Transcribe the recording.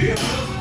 Yeah.